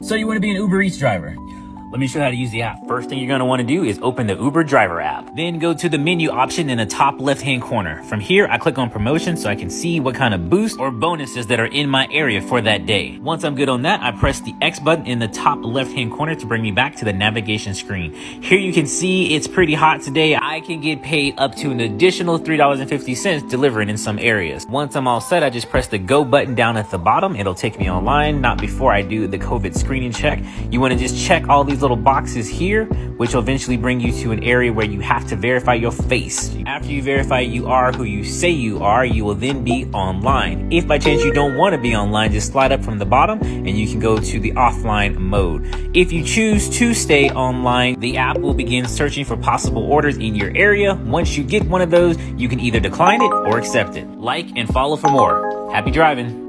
So you want to be an Uber Eats driver? Let me show you how to use the app. First thing you're gonna wanna do is open the Uber driver app. Then go to the menu option in the top left-hand corner. From here, I click on promotion so I can see what kind of boost or bonuses that are in my area for that day. Once I'm good on that, I press the X button in the top left-hand corner to bring me back to the navigation screen. Here you can see it's pretty hot today. I can get paid up to an additional $3.50 delivering in some areas. Once I'm all set, I just press the go button down at the bottom. It'll take me online, not before I do the COVID screening check. You wanna just check all these these little boxes here, which will eventually bring you to an area where you have to verify your face. After you verify you are who you say you are, you will then be online. If by chance you don't want to be online, just slide up from the bottom and you can go to the offline mode. If you choose to stay online, the app will begin searching for possible orders in your area. Once you get one of those, you can either decline it or accept it. Like and follow for more. Happy driving.